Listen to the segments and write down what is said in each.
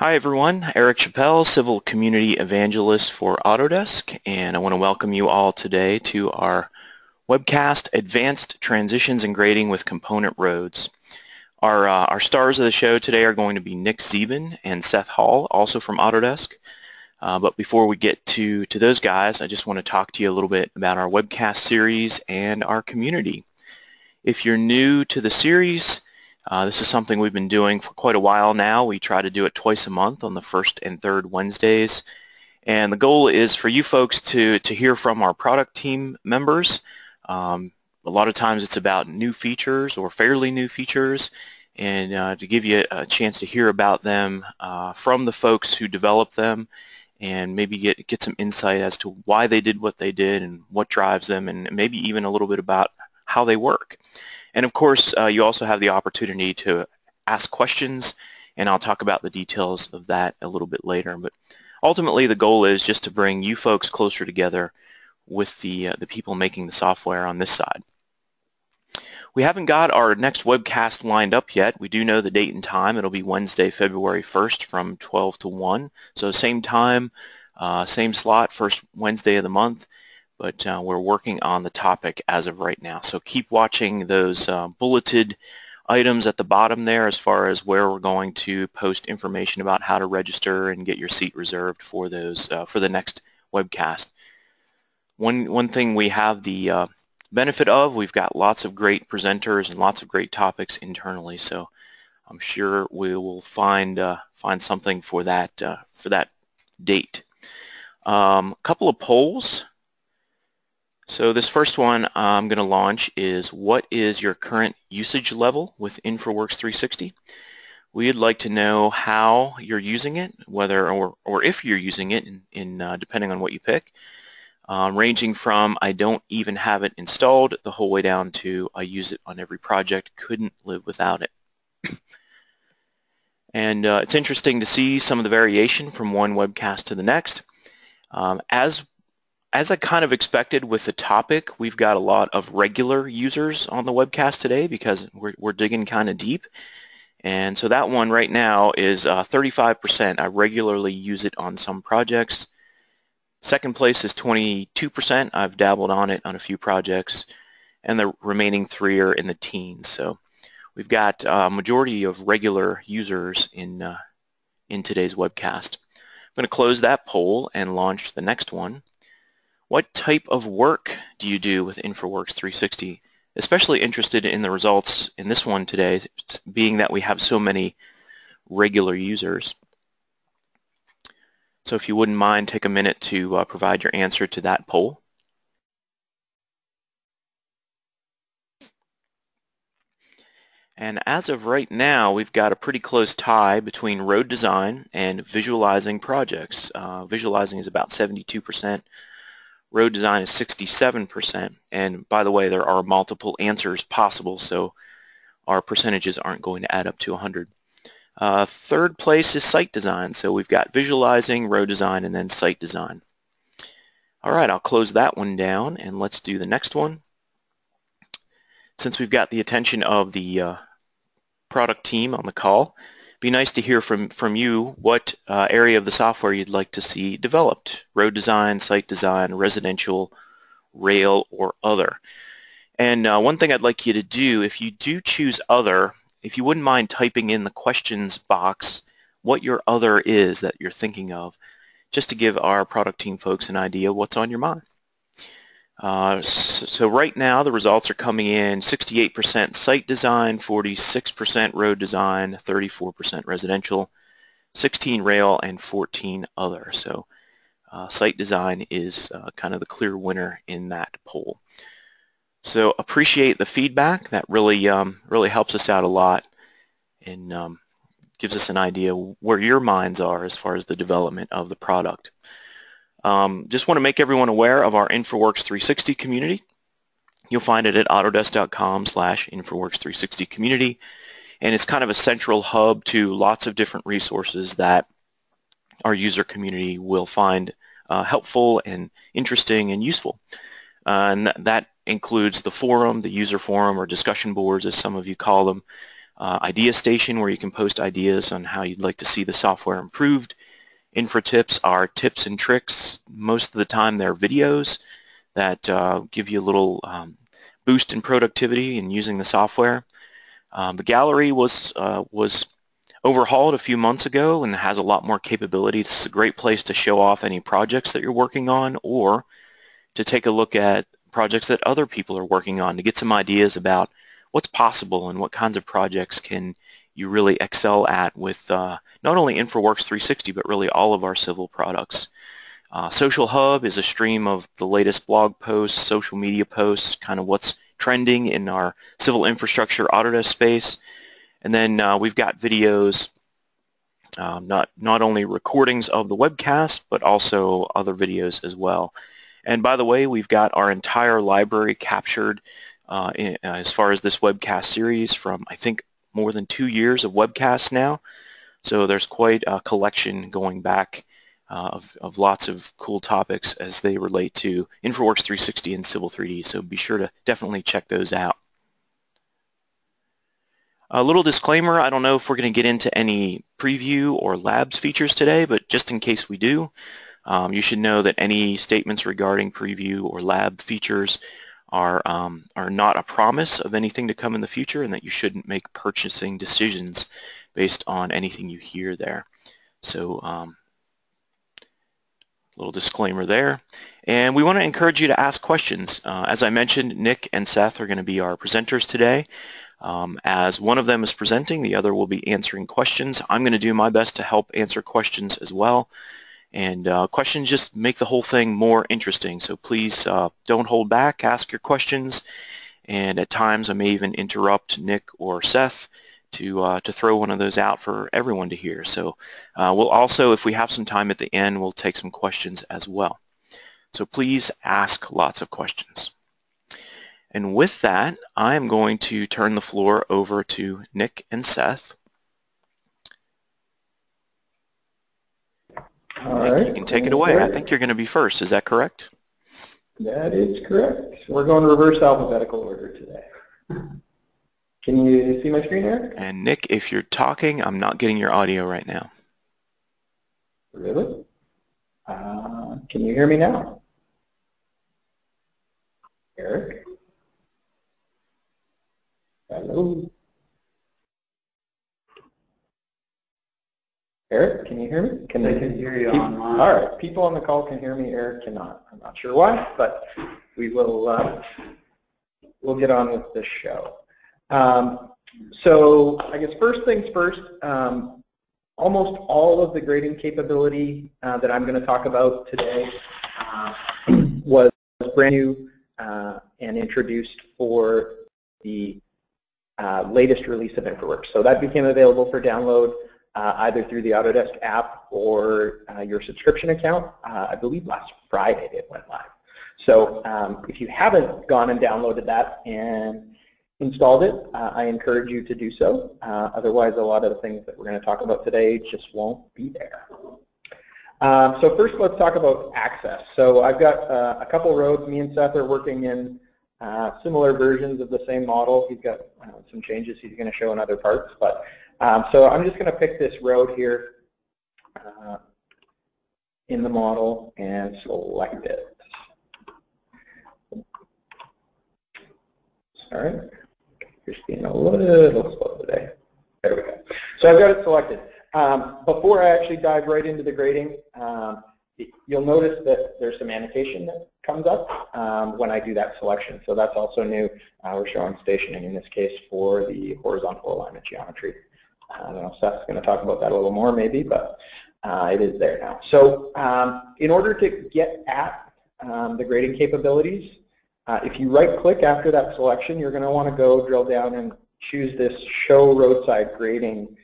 Hi everyone, Eric Chappell, Civil Community Evangelist for Autodesk, and I want to welcome you all today to our webcast, Advanced Transitions and Grading with Component Roads. Our, uh, our stars of the show today are going to be Nick Zeeben and Seth Hall, also from Autodesk. Uh, but before we get to, to those guys, I just want to talk to you a little bit about our webcast series and our community. If you're new to the series, uh, this is something we've been doing for quite a while now. We try to do it twice a month on the first and third Wednesdays. And the goal is for you folks to, to hear from our product team members. Um, a lot of times it's about new features or fairly new features and uh, to give you a chance to hear about them uh, from the folks who develop them and maybe get, get some insight as to why they did what they did and what drives them and maybe even a little bit about how they work. And of course, uh, you also have the opportunity to ask questions, and I'll talk about the details of that a little bit later. But ultimately, the goal is just to bring you folks closer together with the, uh, the people making the software on this side. We haven't got our next webcast lined up yet. We do know the date and time. It'll be Wednesday, February 1st from 12 to 1. So same time, uh, same slot, first Wednesday of the month but uh, we're working on the topic as of right now. So keep watching those uh, bulleted items at the bottom there as far as where we're going to post information about how to register and get your seat reserved for those uh, for the next webcast. One one thing we have the uh, benefit of, we've got lots of great presenters and lots of great topics internally. So I'm sure we will find uh, find something for that uh, for that date. A um, couple of polls so this first one I'm going to launch is what is your current usage level with InfraWorks 360? We'd like to know how you're using it, whether or, or if you're using it, in, in uh, depending on what you pick, um, ranging from I don't even have it installed the whole way down to I use it on every project, couldn't live without it. and uh, it's interesting to see some of the variation from one webcast to the next. Um, as as I kind of expected with the topic, we've got a lot of regular users on the webcast today because we're, we're digging kind of deep. And so that one right now is uh, 35%. I regularly use it on some projects. Second place is 22%. I've dabbled on it on a few projects. And the remaining three are in the teens. So we've got a uh, majority of regular users in, uh, in today's webcast. I'm going to close that poll and launch the next one. What type of work do you do with InfraWorks 360? Especially interested in the results in this one today, being that we have so many regular users. So if you wouldn't mind, take a minute to uh, provide your answer to that poll. And as of right now, we've got a pretty close tie between road design and visualizing projects. Uh, visualizing is about 72%, Road design is 67%. And by the way, there are multiple answers possible, so our percentages aren't going to add up to 100. Uh, third place is site design. So we've got visualizing, road design, and then site design. All right, I'll close that one down, and let's do the next one. Since we've got the attention of the uh, product team on the call, be nice to hear from, from you what uh, area of the software you'd like to see developed. Road design, site design, residential, rail, or other. And uh, one thing I'd like you to do, if you do choose other, if you wouldn't mind typing in the questions box what your other is that you're thinking of, just to give our product team folks an idea what's on your mind. Uh, so, right now the results are coming in 68% site design, 46% road design, 34% residential, 16 rail, and 14 other. So uh, site design is uh, kind of the clear winner in that poll. So appreciate the feedback. That really um, really helps us out a lot and um, gives us an idea where your minds are as far as the development of the product. Um, just want to make everyone aware of our InfraWorks 360 community. You'll find it at autodesk.com slash InfraWorks360 community. And it's kind of a central hub to lots of different resources that our user community will find uh, helpful and interesting and useful. Uh, and that includes the forum, the user forum, or discussion boards, as some of you call them, uh, Idea Station where you can post ideas on how you'd like to see the software improved. Infra tips are tips and tricks. Most of the time they're videos that uh, give you a little um, boost in productivity in using the software. Um, the gallery was uh, was overhauled a few months ago and has a lot more capability. It's a great place to show off any projects that you're working on or to take a look at projects that other people are working on to get some ideas about what's possible and what kinds of projects can you really excel at with uh, not only InfraWorks 360 but really all of our civil products. Uh, Social Hub is a stream of the latest blog posts, social media posts, kind of what's trending in our civil infrastructure Autodesk space. And then uh, we've got videos, um, not, not only recordings of the webcast, but also other videos as well. And by the way, we've got our entire library captured uh, in, as far as this webcast series from, I think, more than two years of webcasts now. So there's quite a collection going back uh, of, of lots of cool topics as they relate to InfraWorks 360 and Civil 3D. So be sure to definitely check those out. A little disclaimer, I don't know if we're going to get into any preview or labs features today, but just in case we do, um, you should know that any statements regarding preview or lab features are, um, are not a promise of anything to come in the future and that you shouldn't make purchasing decisions based on anything you hear there. So um, little disclaimer there. And we want to encourage you to ask questions. Uh, as I mentioned, Nick and Seth are going to be our presenters today. Um, as one of them is presenting, the other will be answering questions. I'm going to do my best to help answer questions as well. And uh, questions just make the whole thing more interesting. So please uh, don't hold back. Ask your questions. And at times I may even interrupt Nick or Seth to uh, to throw one of those out for everyone to hear. So uh, we'll also, if we have some time at the end, we'll take some questions as well. So please ask lots of questions. And with that, I am going to turn the floor over to Nick and Seth. All right. You can take it away. I think you're going to be first. Is that correct? That is correct. We're going to reverse alphabetical order today. Can you see my screen, Eric? And Nick, if you're talking, I'm not getting your audio right now. Really? Uh, can you hear me now? Eric? Hello? Eric, can you hear me? Can they can hear you people, online. All right, people on the call can hear me. Eric cannot. I'm not sure why, but we will. Uh, we'll get on with this show. Um, so I guess first things first. Um, almost all of the grading capability uh, that I'm going to talk about today uh, was brand new uh, and introduced for the uh, latest release of InfraWorks. So that became available for download uh, either through the Autodesk app or uh, your subscription account. Uh, I believe last Friday it went live. So um, if you haven't gone and downloaded that and installed it, uh, I encourage you to do so. Uh, otherwise, a lot of the things that we're going to talk about today just won't be there. Um, so first, let's talk about access. So I've got uh, a couple roads. Me and Seth are working in similar versions of the same model. He's got some changes he's going to show in other parts, but um, so I'm just going to pick this road here uh, in the model and select it. Sorry, just being a little slow today. There we go. So I've got it selected. Um, before I actually dive right into the grading, um, you'll notice that there's some annotation that comes up um, when I do that selection. So that's also new. Uh, we're showing stationing in this case for the horizontal alignment geometry. I don't know, if Seth's going to talk about that a little more maybe, but uh, it is there now. So um, in order to get at um, the grading capabilities, uh, if you right-click after that selection, you're going to want to go drill down and choose this Show Roadside Grading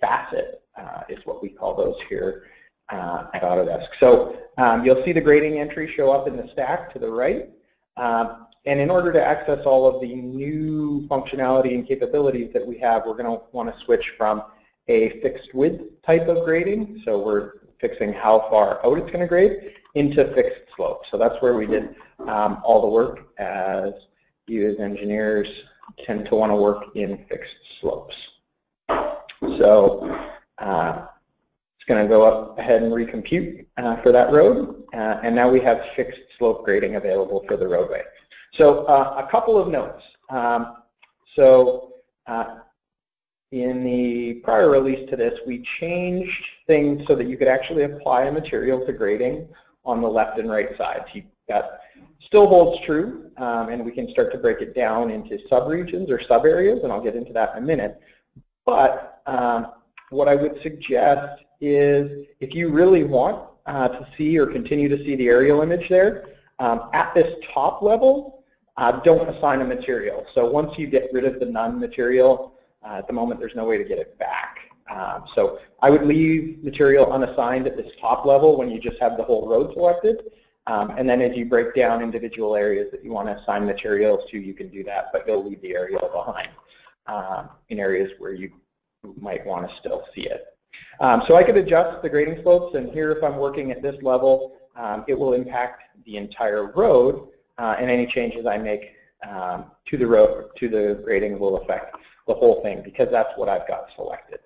facet, uh, is what we call those here uh, at Autodesk. So um, you'll see the grading entry show up in the stack to the right. Um, and in order to access all of the new functionality and capabilities that we have, we're going to want to switch from a fixed width type of grading, so we're fixing how far out it's going to grade, into fixed slope. So that's where we did um, all the work as you as engineers tend to want to work in fixed slopes. So uh, it's going to go up ahead and recompute uh, for that road. Uh, and now we have fixed slope grading available for the roadway. So uh, a couple of notes. Um, so uh, in the prior release to this, we changed things so that you could actually apply a material to grading on the left and right sides. You got still holds true, um, and we can start to break it down into subregions or subareas, and I'll get into that in a minute. But um, what I would suggest is if you really want uh, to see or continue to see the aerial image there, um, at this top level, uh, don't assign a material. So once you get rid of the none material, uh, at the moment there's no way to get it back. Um, so I would leave material unassigned at this top level when you just have the whole road selected. Um, and then as you break down individual areas that you want to assign materials to, you can do that, but you'll leave the area behind um, in areas where you might want to still see it. Um, so I could adjust the grading slopes, and here if I'm working at this level, um, it will impact the entire road, uh, and any changes I make um, to the road, to the grading will affect the whole thing because that's what I've got selected.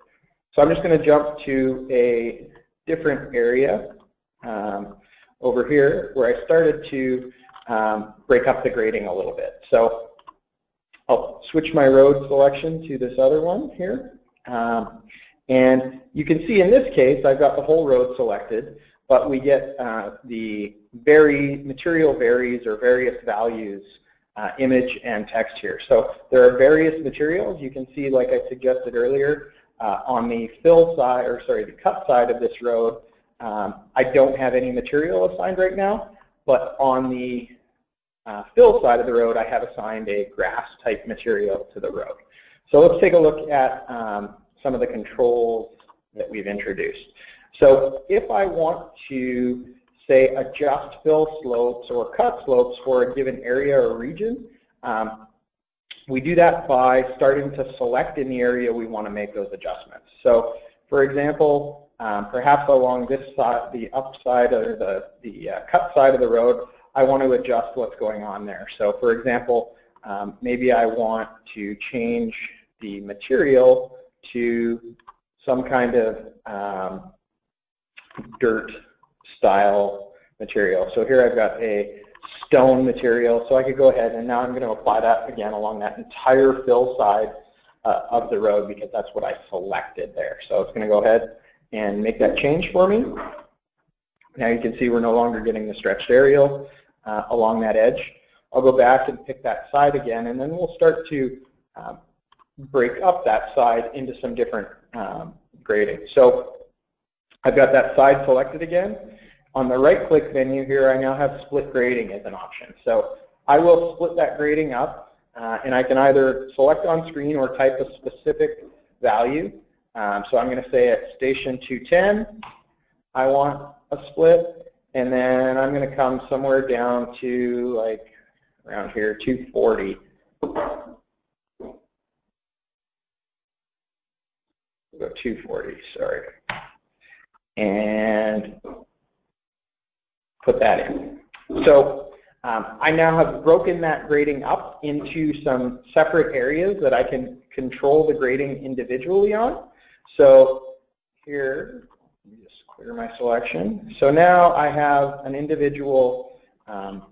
So I'm just going to jump to a different area. Um, over here where I started to um, break up the grading a little bit. So I'll switch my road selection to this other one here. Um, and you can see in this case I've got the whole road selected, but we get uh, the vary, material varies or various values uh, image and text here. So there are various materials. You can see, like I suggested earlier, uh, on the fill side, or sorry, the cut side of this road, um, I don't have any material assigned right now, but on the uh, fill side of the road, I have assigned a grass type material to the road. So let's take a look at um, some of the controls that we've introduced. So if I want to, say, adjust fill slopes or cut slopes for a given area or region, um, we do that by starting to select in the area we want to make those adjustments. So for example, um, perhaps along this side, the upside or the, the uh, cut side of the road, I want to adjust what's going on there. So for example, um, maybe I want to change the material to some kind of um, dirt style material. So here I've got a stone material, so I could go ahead and now I'm going to apply that again along that entire fill side uh, of the road because that's what I selected there. So it's going to go ahead and make that change for me. Now you can see we're no longer getting the stretched aerial uh, along that edge. I'll go back and pick that side again, and then we'll start to uh, break up that side into some different um, grading. So I've got that side selected again. On the right-click menu here, I now have split grading as an option. So I will split that grading up, uh, and I can either select on screen or type a specific value. Um, so I'm going to say at station 210, I want a split, and then I'm going to come somewhere down to like around here, 240. We'll 240, sorry. And put that in. So um, I now have broken that grading up into some separate areas that I can control the grading individually on. So here, let me just clear my selection. So now I have an individual um,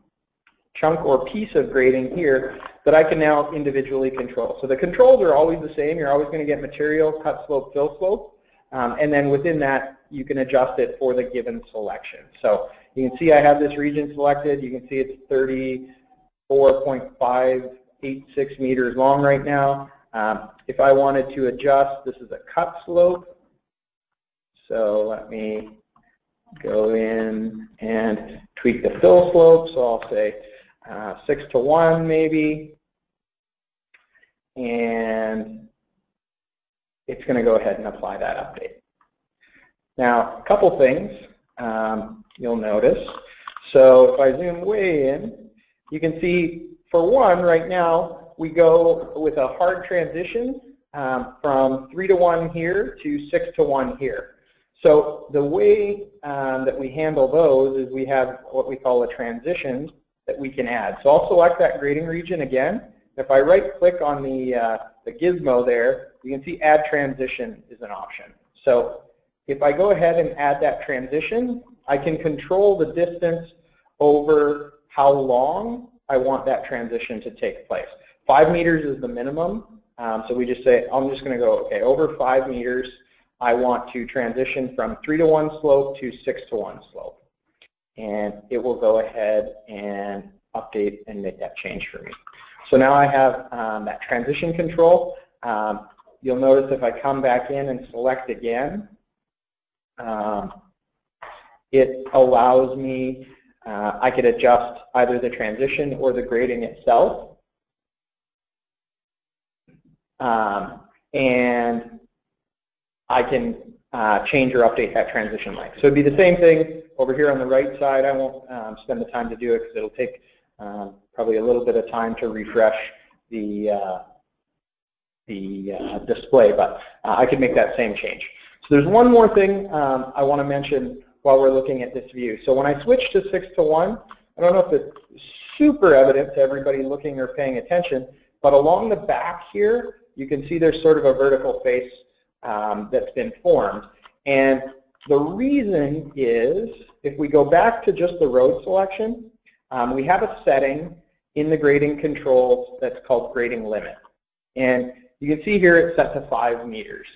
chunk or piece of grading here that I can now individually control. So the controls are always the same. You're always going to get material, cut slope, fill slope. Um, and then within that, you can adjust it for the given selection. So you can see I have this region selected. You can see it's 34.586 meters long right now. Um, if I wanted to adjust, this is a cut slope. So let me go in and tweak the fill slope. So I'll say uh, 6 to 1 maybe. And it's going to go ahead and apply that update. Now, a couple things um, you'll notice. So if I zoom way in, you can see for one right now, we go with a hard transition um, from 3 to 1 here to 6 to 1 here. So the way um, that we handle those is we have what we call a transition that we can add. So I'll select that grading region again. If I right-click on the, uh, the gizmo there, you can see add transition is an option. So if I go ahead and add that transition, I can control the distance over how long I want that transition to take place. Five meters is the minimum. Um, so we just say, I'm just going to go, okay, over five meters, I want to transition from three to one slope to six to one slope. And it will go ahead and update and make that change for me. So now I have um, that transition control. Um, you'll notice if I come back in and select again, um, it allows me, uh, I could adjust either the transition or the grading itself. Um, and I can uh, change or update that transition length. So it'd be the same thing over here on the right side. I won't um, spend the time to do it because it'll take um, probably a little bit of time to refresh the uh, the uh, display, but uh, I could make that same change. So there's one more thing um, I want to mention while we're looking at this view. So when I switch to 6 to 1, I don't know if it's super evident to everybody looking or paying attention, but along the back here, you can see there's sort of a vertical face um, that's been formed. And the reason is, if we go back to just the road selection, um, we have a setting in the grading controls that's called grading limit. And you can see here it's set to 5 meters.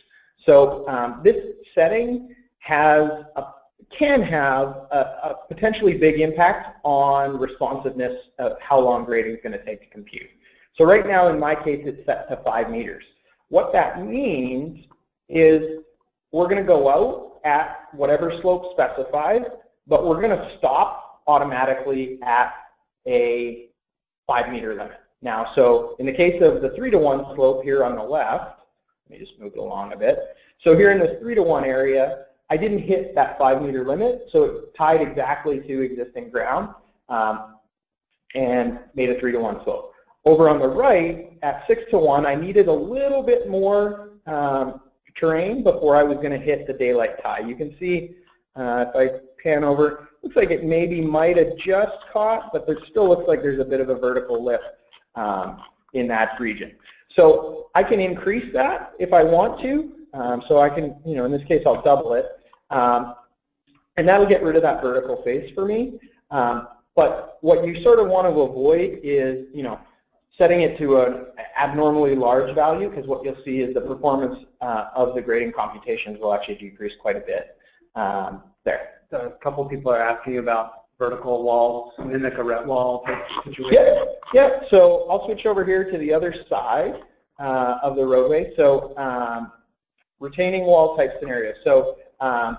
So um, this setting has a, can have a, a, potentially big impact on responsiveness of how long grading is going to take to compute. So right now in my case it's set to 5 meters. What that means is we're going to go out at whatever slope specified, but we're going to stop automatically at a 5 meter limit. Now, so in the case of the 3 to 1 slope here on the left, let me just move it along a bit. So here in this 3 to 1 area, I didn't hit that 5 meter limit, so it tied exactly to existing ground um, and made a 3 to 1 slope. Over on the right, at 6 to 1, I needed a little bit more um, terrain before I was going to hit the daylight tie. You can see uh, if I pan over, looks like it maybe might have just caught, but there still looks like there's a bit of a vertical lift um, in that region. So I can increase that if I want to. Um, so I can, you know, in this case I'll double it. Um, and that'll get rid of that vertical face for me. Um, but what you sort of want to avoid is, you know, setting it to an abnormally large value because what you'll see is the performance uh, of the grading computations will actually decrease quite a bit um, there. A couple people are asking you about vertical walls, mimic a ret wall situation. Yeah, yeah. So I'll switch over here to the other side uh, of the roadway. So um, retaining wall type scenario. So um,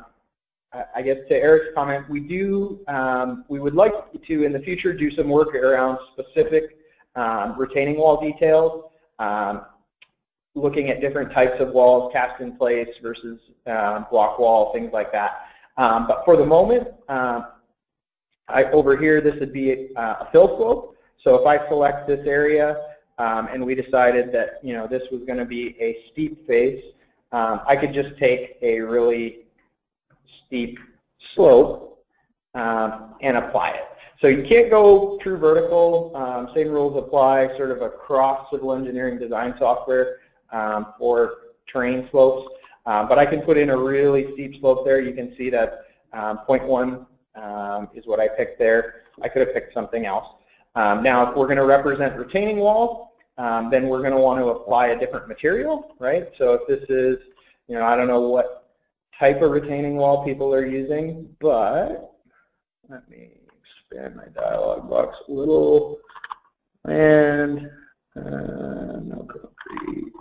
I guess to Eric's comment, we do, um, we would like to in the future do some work around specific um, retaining wall details, um, looking at different types of walls, cast in place versus uh, block wall, things like that. Um, but for the moment, um, I, over here, this would be uh, a fill slope. So if I select this area um, and we decided that you know this was going to be a steep face, um, I could just take a really steep slope um, and apply it. So you can't go true vertical. Um, same rules apply sort of across civil engineering design software um, for terrain slopes. Um, but I can put in a really steep slope there. You can see that um, 0.1 um, is what I picked there. I could have picked something else. Um, now, if we're going to represent retaining wall, um, then we're going to want to apply a different material, right? So if this is, you know, I don't know what type of retaining wall people are using, but let me expand my dialog box a little. And uh, no concrete.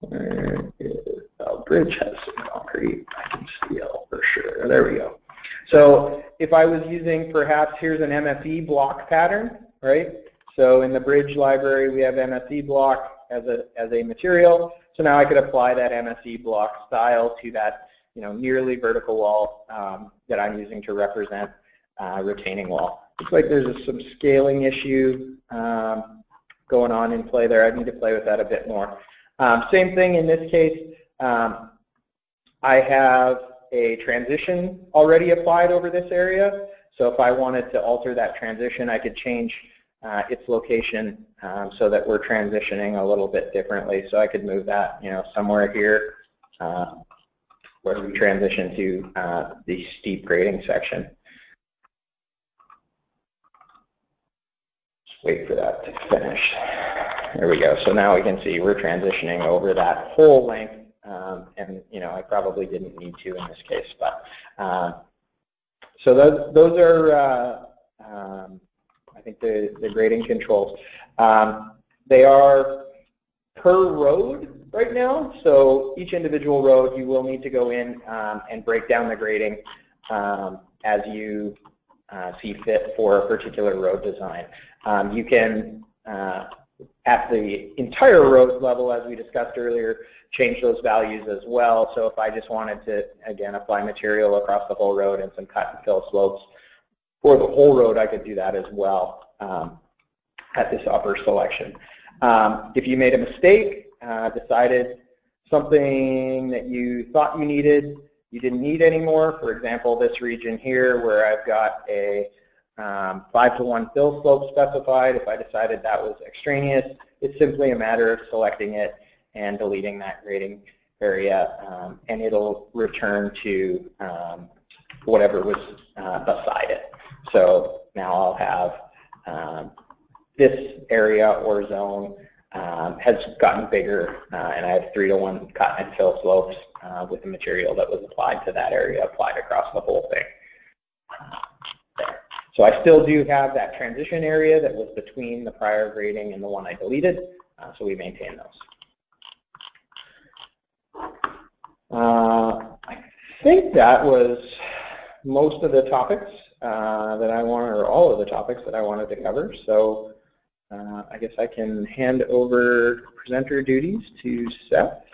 Where is, oh, bridge has some concrete. I can steel for sure. There we go. So if I was using perhaps, here's an MSE block pattern, right? So in the bridge library, we have MSE block as a, as a material. So now I could apply that MSE block style to that, you know, nearly vertical wall um, that I'm using to represent uh, retaining wall. Looks like there's a, some scaling issue um, going on in play there. I need to play with that a bit more. Um, same thing in this case. Um, I have a transition already applied over this area. So if I wanted to alter that transition, I could change uh, its location um, so that we're transitioning a little bit differently. So I could move that, you know, somewhere here uh, where we transition to uh, the steep grading section. Just wait for that to finish. There we go. So now we can see we're transitioning over that whole length. Um, and, you know, I probably didn't need to in this case. But uh, so those, those are, uh, um, I think, the, the grading controls. Um, they are per road right now. So each individual road, you will need to go in um, and break down the grading um, as you uh, see fit for a particular road design. You can, uh, at the entire road level, as we discussed earlier, change those values as well. So if I just wanted to, again, apply material across the whole road and some cut and fill slopes for the whole road, I could do that as well um, at this upper selection. Um, if you made a mistake, uh, decided something that you thought you needed, you didn't need anymore, for example, this region here where I've got a um, 5 to 1 fill slope specified. If I decided that was extraneous, it's simply a matter of selecting it and deleting that grading area, um, and it'll return to um, whatever was uh, beside it. So now I'll have um, this area or zone um, has gotten bigger, uh, and I have 3 to 1 cut and fill slopes uh, with the material that was applied to that area applied across the whole thing. There. So I still do have that transition area that was between the prior grading and the one I deleted, uh, so we maintain those. Uh, I think that was most of the topics uh, that I wanted, or all of the topics that I wanted to cover. So uh, I guess I can hand over presenter duties to Seth,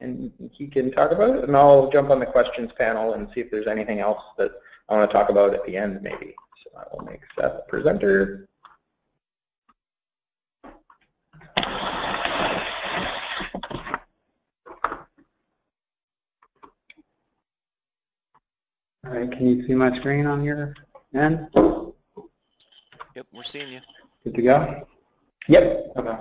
and he can talk about it, and I'll jump on the questions panel and see if there's anything else that I want to talk about at the end, maybe. So I will make Seth presenter. All right, can you see my screen on your end? Yep, we're seeing you. Good to go? Yep. Okay.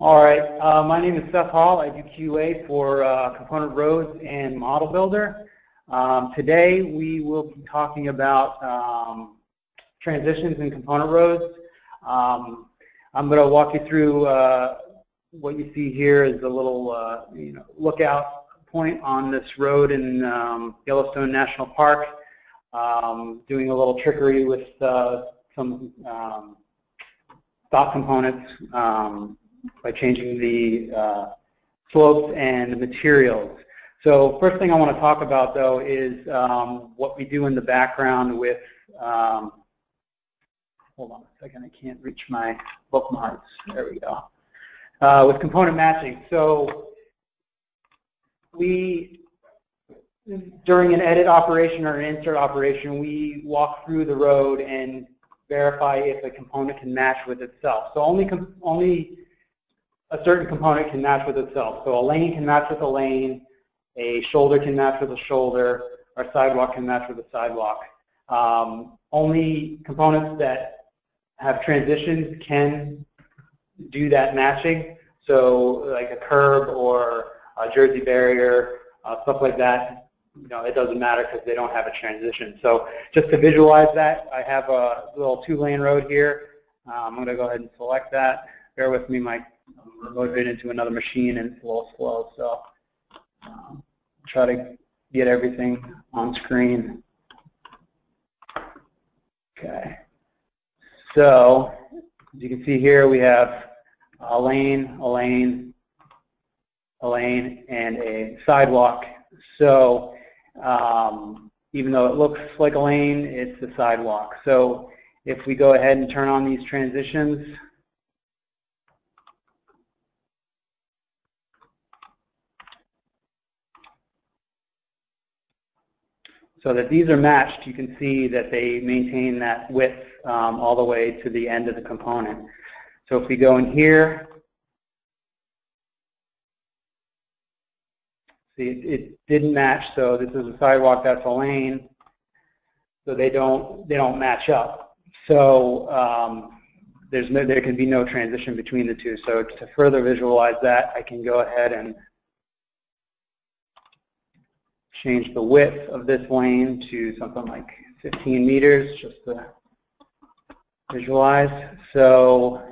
All right, uh, my name is Seth Hall. I do QA for uh, Component Roads and Model Builder. Um, today we will be talking about um, transitions in component roads. Um, I'm going to walk you through uh, what you see here is a little uh, you know, lookout point on this road in um, Yellowstone National Park, um, doing a little trickery with uh, some um, components um, by changing the uh, slopes and materials. So first thing I want to talk about though is um, what we do in the background with, um, hold on a second, I can't reach my bookmarks. There we go. Uh, with component matching. So we, during an edit operation or an insert operation, we walk through the road and verify if a component can match with itself. So only, only a certain component can match with itself. So a lane can match with a lane, a shoulder can match with a shoulder, or sidewalk can match with a sidewalk. Um, only components that have transitions can do that matching. So like a curb or Jersey barrier, uh, stuff like that, you know, it doesn't matter because they don't have a transition. So just to visualize that, I have a little two-lane road here. Uh, I'm going to go ahead and select that. Bear with me, my I'm remoted into another machine and it's a little slow, so um, try to get everything on screen. Okay. So, as you can see here, we have a lane, a lane, a lane and a sidewalk. So um, even though it looks like a lane, it's a sidewalk. So if we go ahead and turn on these transitions, so that these are matched, you can see that they maintain that width um, all the way to the end of the component. So if we go in here, See, it, it didn't match, so this is a sidewalk, that's a lane, so they don't, they don't match up. So um, there's no, there can be no transition between the two. So to further visualize that, I can go ahead and change the width of this lane to something like 15 meters just to visualize. So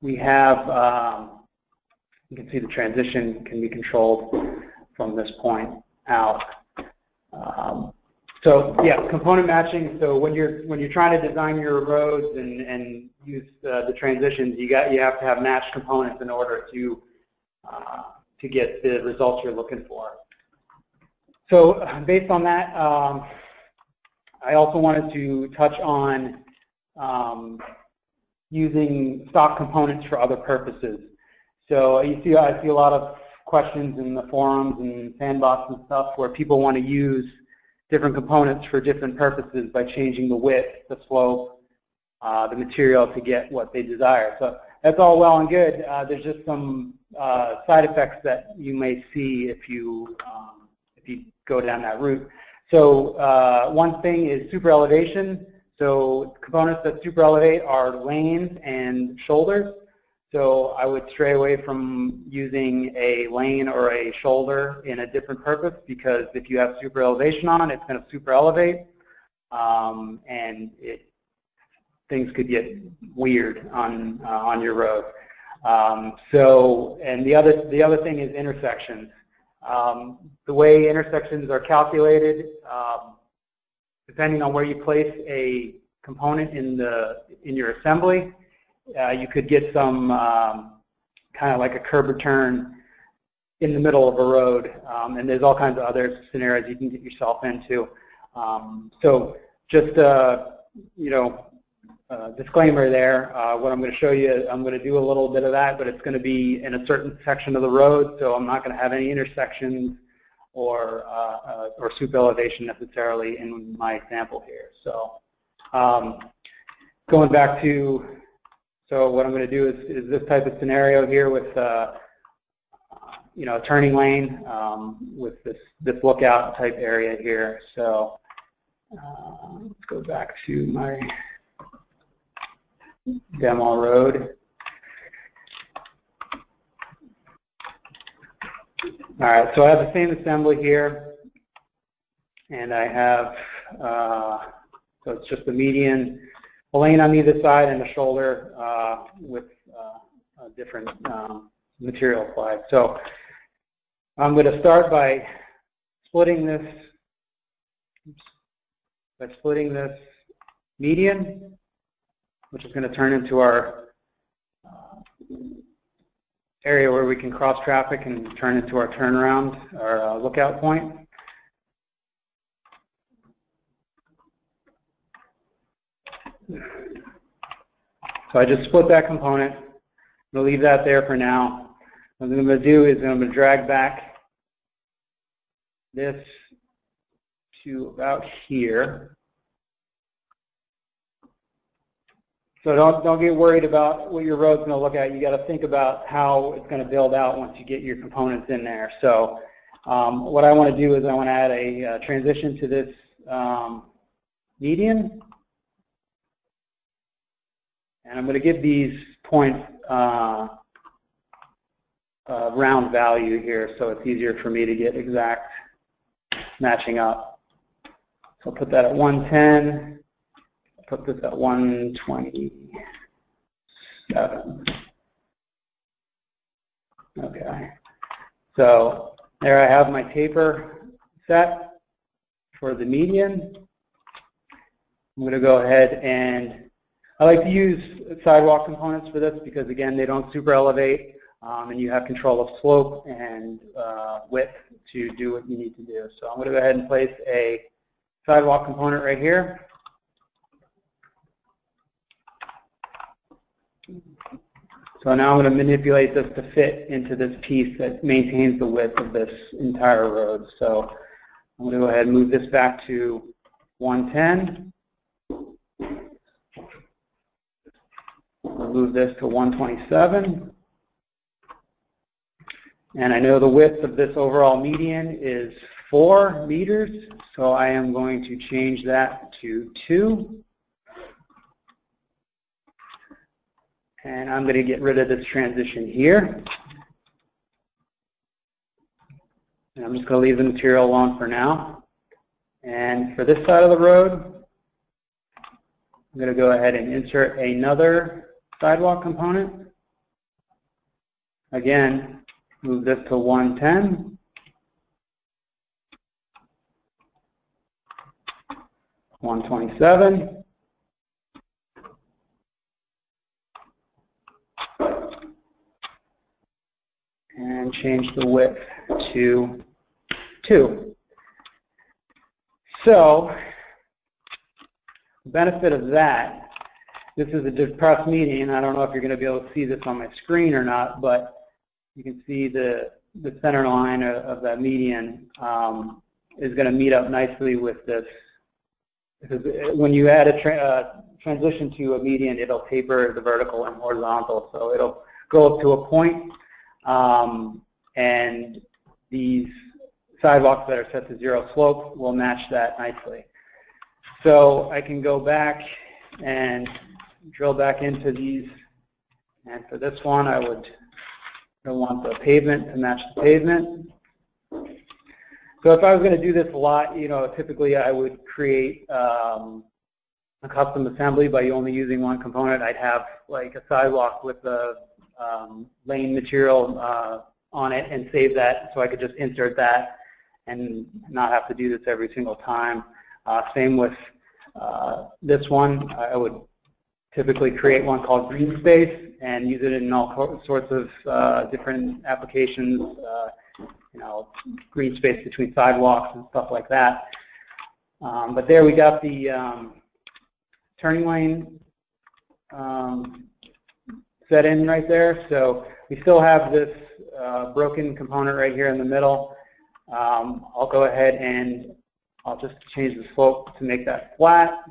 we have, um, you can see the transition can be controlled from this point out. Um, so yeah, component matching. So when you're when you're trying to design your roads and and use uh, the transitions, you got you have to have matched components in order to uh, to get the results you're looking for. So based on that, um, I also wanted to touch on um, using stock components for other purposes. So you see, I see a lot of questions in the forums and sandbox and stuff where people want to use different components for different purposes by changing the width, the slope, uh, the material to get what they desire. So that's all well and good. Uh, there's just some uh, side effects that you may see if you um, if you go down that route. So uh, one thing is super elevation. So components that super elevate are lanes and shoulders. So I would stray away from using a lane or a shoulder in a different purpose because if you have super elevation on, it's going to super elevate, um, and it, things could get weird on uh, on your road. Um, so, and the other the other thing is intersections. Um, the way intersections are calculated, um, depending on where you place a component in the in your assembly, uh, you could get some um, kind of like a curb return in the middle of a road, um, and there's all kinds of other scenarios you can get yourself into. Um, so just uh, you know, uh, disclaimer there. Uh, what I'm going to show you, I'm going to do a little bit of that, but it's going to be in a certain section of the road, so I'm not going to have any intersections or uh, uh, or super elevation necessarily in my example here. So um, going back to so what I'm going to do is, is this type of scenario here with, uh, you know, a turning lane um, with this, this lookout type area here. So uh, let's go back to my demo road. All right, so I have the same assembly here, and I have, uh, so it's just the median a lane on either side and a shoulder uh, with uh, a different um, material applied. So I'm going to start by splitting this by splitting this median, which is going to turn into our uh, area where we can cross traffic and turn into our turnaround, our uh, lookout point. So I just split that component. I'm going to leave that there for now. What I'm going to do is I'm going to drag back this to about here. So don't, don't get worried about what your road's going to look at. you got to think about how it's going to build out once you get your components in there. So um, what I want to do is I want to add a uh, transition to this um, median. And I'm going to give these points uh, uh, round value here so it's easier for me to get exact matching up. So I'll put that at 110. I'll put this at 127. Okay. So there I have my taper set for the median. I'm going to go ahead and I like to use sidewalk components for this because again they don't super elevate um, and you have control of slope and uh, width to do what you need to do. So I'm going to go ahead and place a sidewalk component right here. So now I'm going to manipulate this to fit into this piece that maintains the width of this entire road. So I'm going to go ahead and move this back to 110. We'll move this to 127. And I know the width of this overall median is 4 meters, so I am going to change that to 2. And I'm going to get rid of this transition here. And I'm just going to leave the material alone for now. And for this side of the road, I'm going to go ahead and insert another sidewalk component. Again, move this to 110. One twenty-seven. And change the width to two. So, benefit of that, this is a depressed median. I don't know if you're going to be able to see this on my screen or not, but you can see the, the center line of, of that median um, is going to meet up nicely with this. Because when you add a tra uh, transition to a median, it'll taper the vertical and horizontal. So it'll go up to a point, um, and these sidewalks that are set to zero slope will match that nicely. So I can go back and drill back into these. And for this one, I would want the pavement to match the pavement. So if I was going to do this a lot, you know, typically I would create um, a custom assembly by only using one component. I'd have like a sidewalk with the um, lane material uh, on it and save that so I could just insert that and not have to do this every single time. Uh, same with uh, this one. I would typically create one called green space and use it in all sorts of uh, different applications, uh, you know, green space between sidewalks and stuff like that. Um, but there we got the um, turning lane um, set in right there. So we still have this uh, broken component right here in the middle. Um, I'll go ahead and I'll just change the slope to make that flat.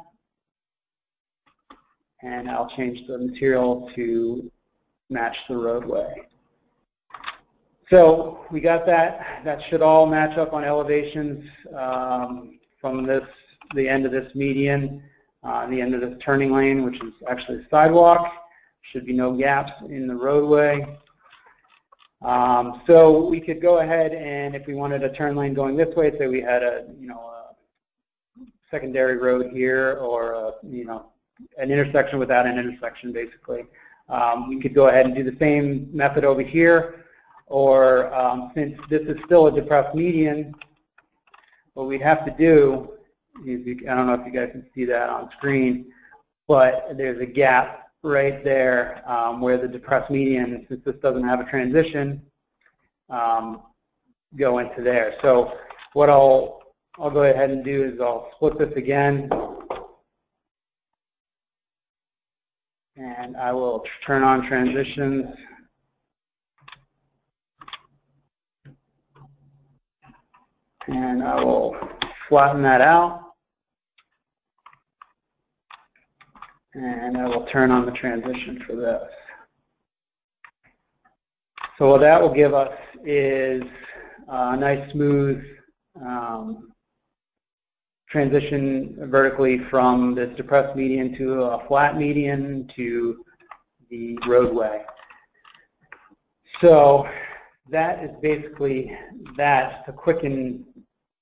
And I'll change the material to match the roadway. So we got that. That should all match up on elevations um, from this, the end of this median, uh, the end of this turning lane, which is actually a sidewalk. Should be no gaps in the roadway. Um, so we could go ahead and if we wanted a turn lane going this way, say we had a, you know, a secondary road here or, a, you know, an intersection without an intersection basically. Um, we could go ahead and do the same method over here or um, since this is still a depressed median, what we'd have to do, is, I don't know if you guys can see that on screen, but there's a gap right there um, where the depressed median, since this doesn't have a transition, um, go into there. So what I'll, I'll go ahead and do is I'll split this again. And I will turn on transitions. And I will flatten that out. And I will turn on the transition for this. So what that will give us is a nice smooth um, transition vertically from this depressed median to a flat median to the roadway. So that is basically that, a quick and,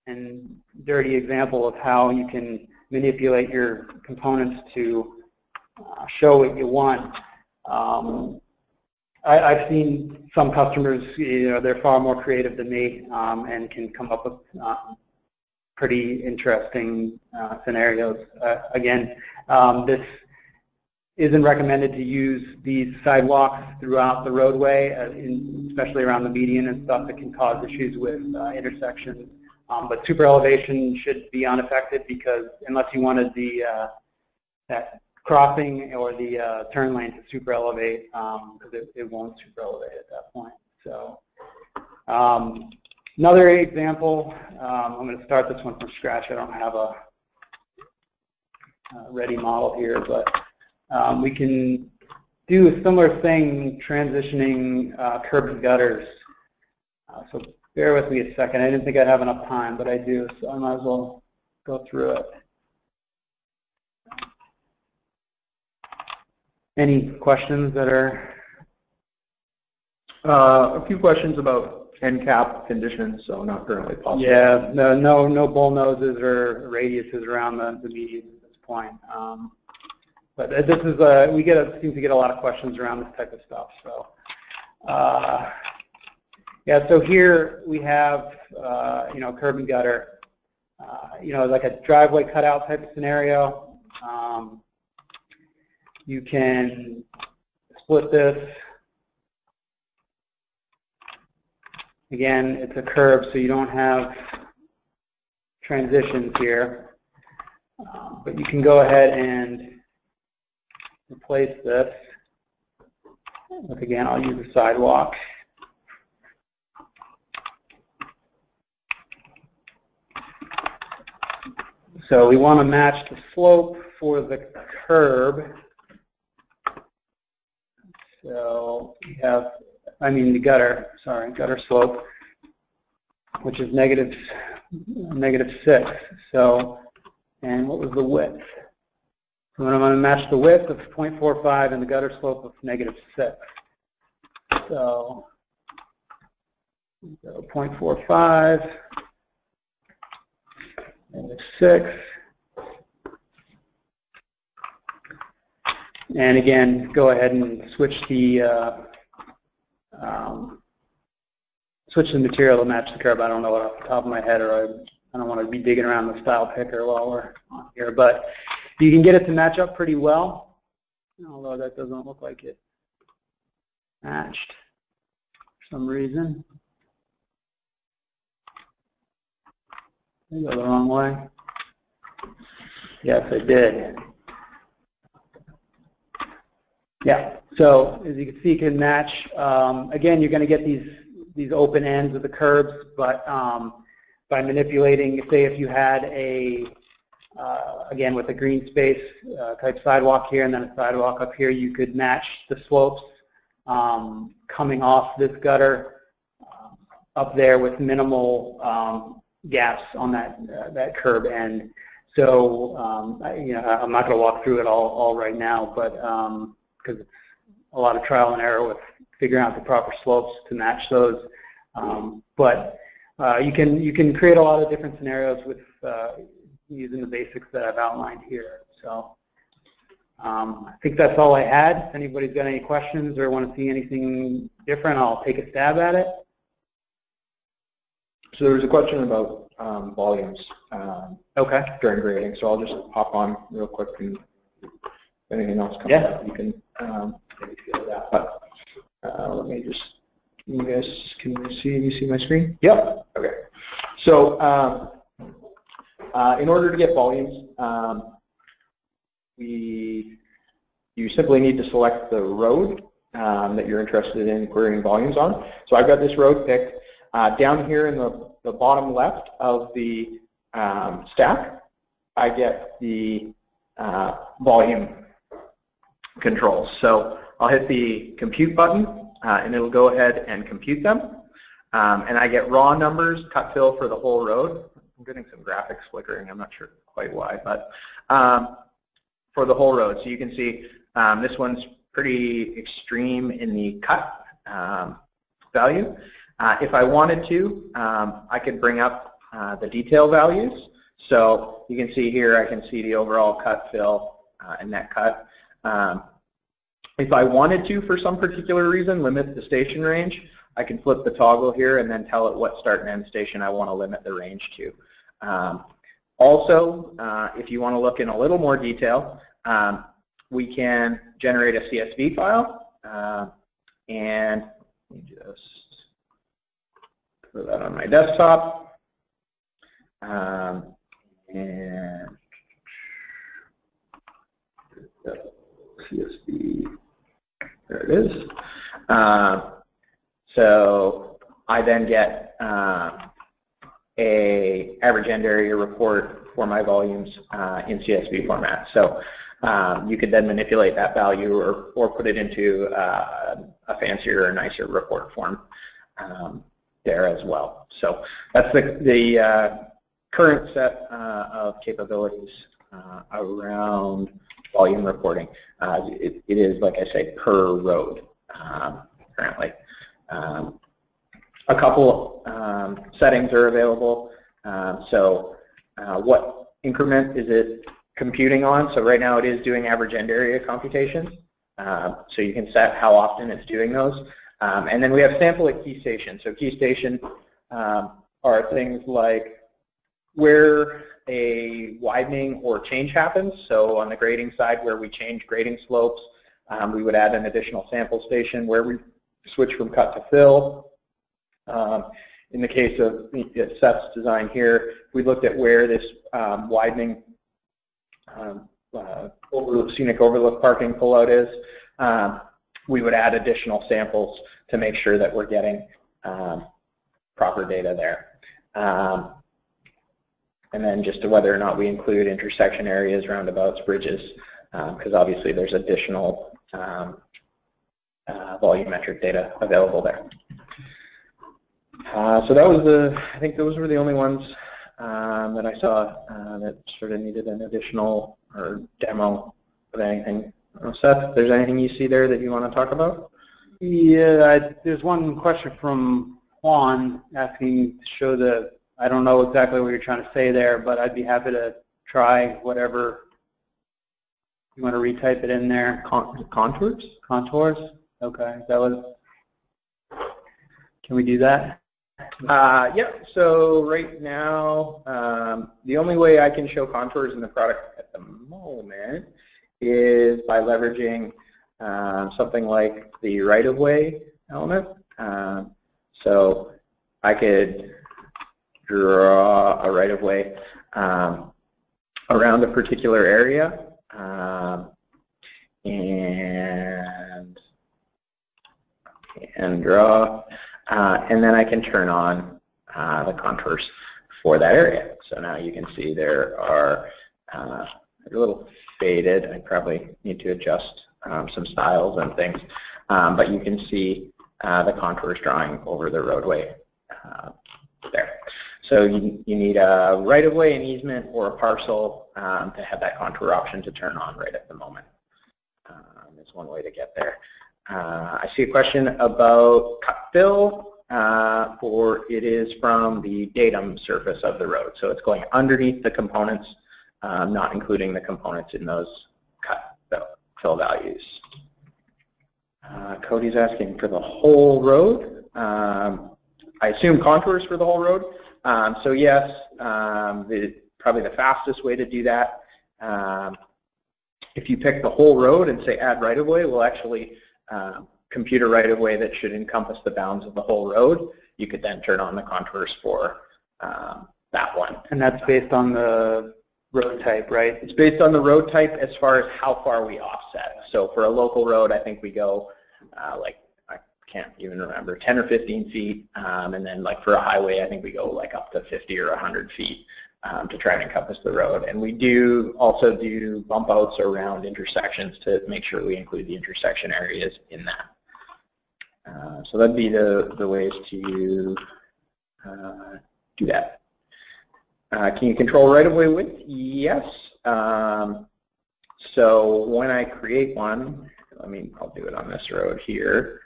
and dirty example of how you can manipulate your components to uh, show what you want. Um, I, have seen some customers, you know, they're far more creative than me um, and can come up with uh, pretty interesting uh, scenarios. Uh, again, um, this isn't recommended to use these sidewalks throughout the roadway, uh, in, especially around the median and stuff that can cause issues with uh, intersections. Um, but super elevation should be unaffected because unless you wanted the that crossing or the uh, turn lane to super elevate because um, it, it, won't super elevate at that point. So um, another example, um, I'm going to start this one from scratch. I don't have a, a ready model here, but um, we can do a similar thing transitioning uh, curb and gutters. Uh, so bear with me a second. I didn't think I'd have enough time, but I do, so I might as well go through it. Any questions that are? Uh, a few questions about end cap conditions, so not currently possible. Yeah, no, no, no bull noses or radiuses around the, the median at this point. Um, but this is a, we get a, seem to get a lot of questions around this type of stuff. So, uh, yeah, so here we have, uh, you know, curb and gutter, uh, you know, like a driveway cutout type of scenario. Um, you can split this. Again, it's a curb, so you don't have transitions here. Um, but you can go ahead and replace this. Again, I'll use a sidewalk. So we want to match the slope for the curb. So we have, I mean the gutter, sorry, gutter slope, which is negative, negative 6. So, and what was the width? So I'm going to match the width of 0.45 and the gutter slope of negative 6. So 0.45, And negative 6. And again, go ahead and switch the uh, um, switch the material to match the curb. I don't know it off the top of my head, or I, I don't want to be digging around the style picker while we're on here. But you can get it to match up pretty well, although that doesn't look like it matched for some reason. I go the wrong way. Yes, I did. Yeah, so as you can see, you can match. Um, again, you're going to get these these open ends of the curbs, but um, by manipulating, say if you had a uh, again, with a green space uh, type sidewalk here and then a sidewalk up here, you could match the slopes um, coming off this gutter uh, up there with minimal um, gaps on that uh, that curb end. So, um, you know, I'm not going to walk through it all, all right now, but because it's a lot of trial and error with figuring out the proper slopes to match those. Um, but uh, you can you can create a lot of different scenarios with uh, using the basics that I've outlined here. So um, I think that's all I had. If anybody's got any questions or want to see anything different, I'll take a stab at it. So there was a question about um, volumes um, okay. during grading, so I'll just hop on real quick and if anything else comes yeah. up, you can um, maybe feel that. But uh, let me just, you guys, can you see, you see my screen? Yep. Okay. So um, uh, in order to get volumes, um, we you simply need to select the road um, that you're interested in querying volumes on. So I've got this road picked. Uh, down here in the, the bottom left of the um, stack, I get the uh, volume controls. So I'll hit the compute button uh, and it'll go ahead and compute them. Um, and I get raw numbers, cut fill for the whole road. I'm getting some graphics flickering. I'm not sure quite why, but um, for the whole road. So you can see um, this one's pretty extreme in the cut um, value. Uh, if I wanted to, um, I could bring up uh, the detail values. So you can see here, I can see the overall cut fill uh, and net cut. Um, if I wanted to, for some particular reason, limit the station range, I can flip the toggle here and then tell it what start and end station I want to limit the range to. Um, also, uh, if you want to look in a little more detail, um, we can generate a CSV file uh, and just put that on my desktop. Um, and CSV, there it is. Uh, so I then get uh, a average end area report for my volumes uh, in CSV format. So um, you could then manipulate that value or, or put it into uh, a fancier or nicer report form um, there as well. So that's the, the uh, current set uh, of capabilities uh, around volume reporting. Uh, it, it is, like I say, per road um, currently. Um, a couple um, settings are available. Um, so uh, what increment is it computing on? So right now it is doing average end area computations. Uh, so you can set how often it's doing those. Um, and then we have sample at key station. So key station um, are things like where a widening or change happens. So on the grading side where we change grading slopes, um, we would add an additional sample station where we switch from cut to fill. Um, in the case of Seth's design here, we looked at where this um, widening um, uh, over, scenic overlook parking pullout is. Um, we would add additional samples to make sure that we're getting um, proper data there. Um, and then just to whether or not we include intersection areas, roundabouts, bridges, because um, obviously there's additional um, uh, volumetric data available there. Uh, so that was the, I think those were the only ones um, that I saw uh, that sort of needed an additional or demo of anything. Uh, Seth, there's anything you see there that you want to talk about? Yeah, I, there's one question from Juan asking to show the, I don't know exactly what you're trying to say there, but I'd be happy to try whatever you want to retype it in there. Con contours? Contours? Okay, that was, can we do that? Uh, yeah, so right now, um, the only way I can show contours in the product at the moment is by leveraging um, something like the right-of-way element. Um, so I could draw a right-of-way um, around a particular area um, and and draw uh, and then I can turn on uh, the contours for that area. So now you can see there are uh, a little faded. I probably need to adjust um, some styles and things. Um, but you can see uh, the contours drawing over the roadway uh, there. So you, you need a right-of-way, an easement, or a parcel um, to have that contour option to turn on right at the moment. Um, it's one way to get there. Uh, I see a question about cut fill, uh, for it is from the datum surface of the road. So it's going underneath the components, um, not including the components in those cut fill values. Uh, Cody's asking for the whole road. Um, I assume contours for the whole road. Um, so yes, um, the, probably the fastest way to do that um, if you pick the whole road and say add right-of-way, we'll actually um, a right-of-way that should encompass the bounds of the whole road. You could then turn on the contours for um, that one. And that's based on the road type, right? It's based on the road type as far as how far we offset. So for a local road, I think we go uh, like, can't even remember, 10 or 15 feet. Um, and then like for a highway, I think we go like up to 50 or 100 feet um, to try and encompass the road. And we do also do bump outs around intersections to make sure we include the intersection areas in that. Uh, so that'd be the, the ways to uh, do that. Uh, can you control right-of-way width? Yes. Um, so when I create one, I mean, I'll do it on this road here.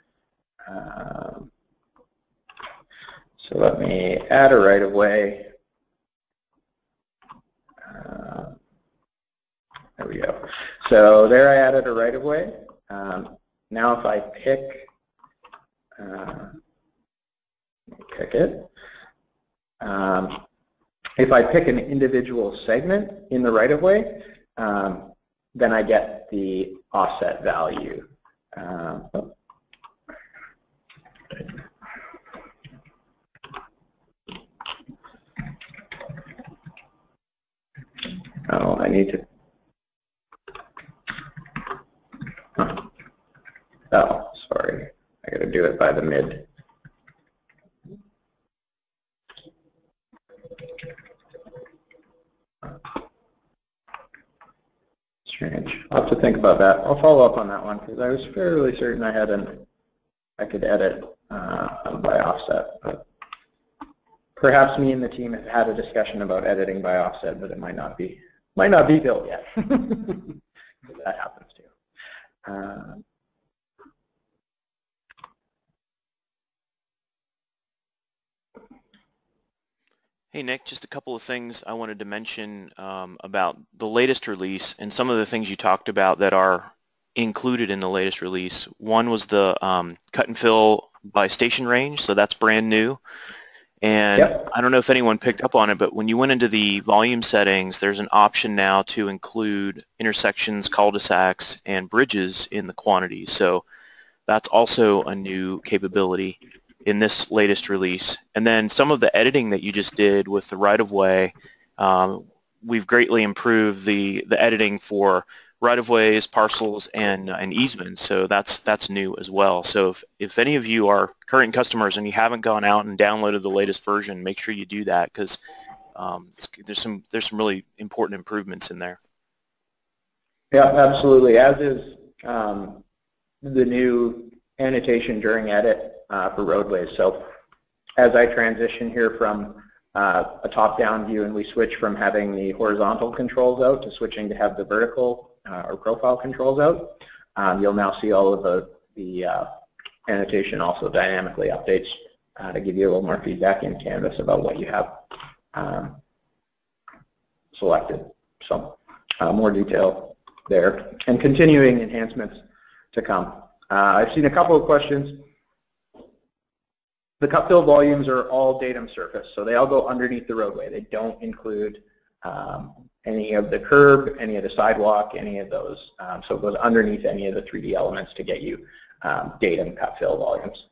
Um, so let me add a right-of-way. Uh, there we go. So there I added a right-of-way. Um, now if I pick, uh, pick it, um, if I pick an individual segment in the right-of-way, um, then I get the offset value. Um, oh, I need to. Oh, sorry. I got to do it by the mid. Strange. I'll have to think about that. I'll follow up on that one because I was fairly certain I had an, I could edit uh, by offset. But perhaps me and the team have had a discussion about editing by offset, but it might not be, might not be built yet. that happens too. Uh, Hey Nick, just a couple of things I wanted to mention um, about the latest release and some of the things you talked about that are included in the latest release. One was the um, cut and fill by station range, so that's brand new. And yep. I don't know if anyone picked up on it, but when you went into the volume settings, there's an option now to include intersections, cul-de-sacs, and bridges in the quantity. So that's also a new capability in this latest release. And then some of the editing that you just did with the right-of-way, um, we've greatly improved the, the editing for right-of-ways, parcels, and, uh, and easements. So that's, that's new as well. So if, if any of you are current customers and you haven't gone out and downloaded the latest version, make sure you do that because um, there's, some, there's some really important improvements in there. Yeah, absolutely. As is um, the new annotation during edit uh, for roadways. So as I transition here from uh, a top-down view and we switch from having the horizontal controls out to switching to have the vertical uh, or profile controls out, um, you'll now see all of the, the uh, annotation also dynamically updates uh, to give you a little more feedback in Canvas about what you have um, selected. So uh, more detail there and continuing enhancements to come. Uh, I've seen a couple of questions the cut fill volumes are all datum surface, so they all go underneath the roadway. They don't include um, any of the curb, any of the sidewalk, any of those. Um, so it goes underneath any of the 3D elements to get you um, datum cut fill volumes.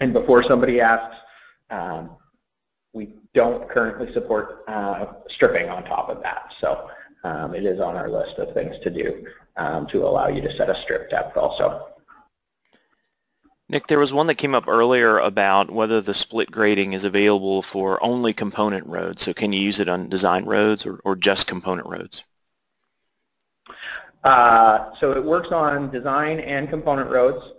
And before somebody asks, um, we don't currently support uh, stripping on top of that. So um, it is on our list of things to do um, to allow you to set a strip depth also. Nick, there was one that came up earlier about whether the split grading is available for only component roads. So can you use it on design roads or, or just component roads? Uh, so it works on design and component roads.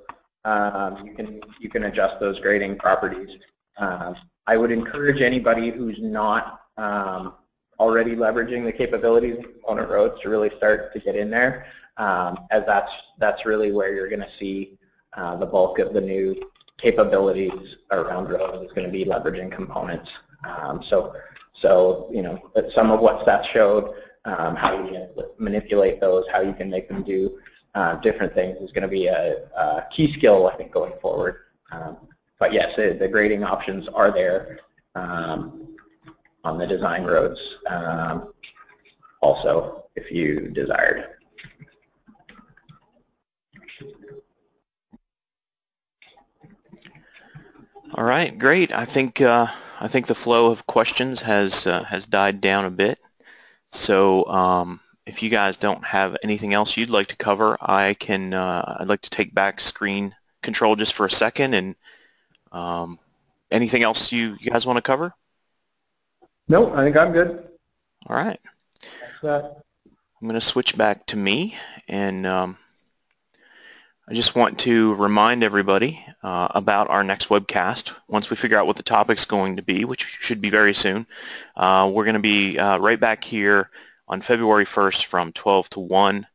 Um, you can you can adjust those grading properties. Um, I would encourage anybody who's not um, already leveraging the capabilities of component roads to really start to get in there, um, as that's that's really where you're going to see uh, the bulk of the new capabilities around roads is going to be leveraging components. Um, so, so you know, some of what Seth showed, um, how you manipulate those, how you can make them do uh, different things is going to be a, a, key skill, I think, going forward. Um, but yes, the grading options are there um, on the design roads um, also, if you desired. All right, great. I think uh, I think the flow of questions has uh, has died down a bit. So um, if you guys don't have anything else you'd like to cover, I can. Uh, I'd like to take back screen control just for a second. And um, anything else you, you guys want to cover? No, I think I'm good. All right. I'm going to switch back to me and. Um, I just want to remind everybody uh, about our next webcast. Once we figure out what the topic's going to be, which should be very soon, uh, we're going to be uh, right back here on February 1st from 12 to 1.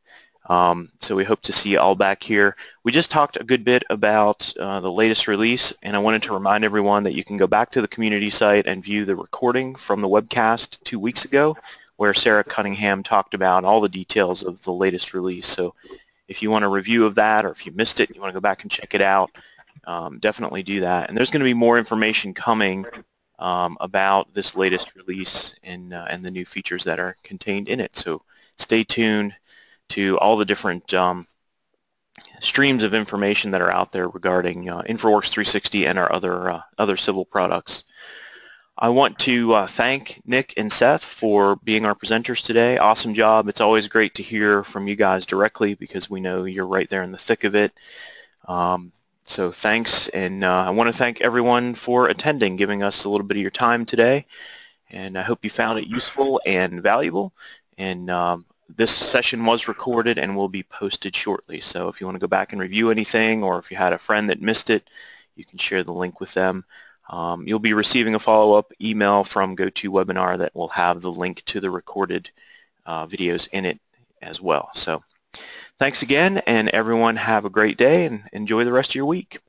Um, so we hope to see you all back here. We just talked a good bit about uh, the latest release, and I wanted to remind everyone that you can go back to the community site and view the recording from the webcast two weeks ago, where Sarah Cunningham talked about all the details of the latest release. So if you want a review of that or if you missed it and you want to go back and check it out, um, definitely do that. And there's going to be more information coming um, about this latest release and, uh, and the new features that are contained in it. So stay tuned to all the different um, streams of information that are out there regarding uh, InfraWorks 360 and our other, uh, other civil products. I want to uh, thank Nick and Seth for being our presenters today. Awesome job. It's always great to hear from you guys directly because we know you're right there in the thick of it. Um, so thanks, and uh, I want to thank everyone for attending, giving us a little bit of your time today, and I hope you found it useful and valuable. And um, this session was recorded and will be posted shortly, so if you want to go back and review anything, or if you had a friend that missed it, you can share the link with them. Um, you'll be receiving a follow-up email from GoToWebinar that will have the link to the recorded uh, videos in it as well. So thanks again, and everyone have a great day and enjoy the rest of your week.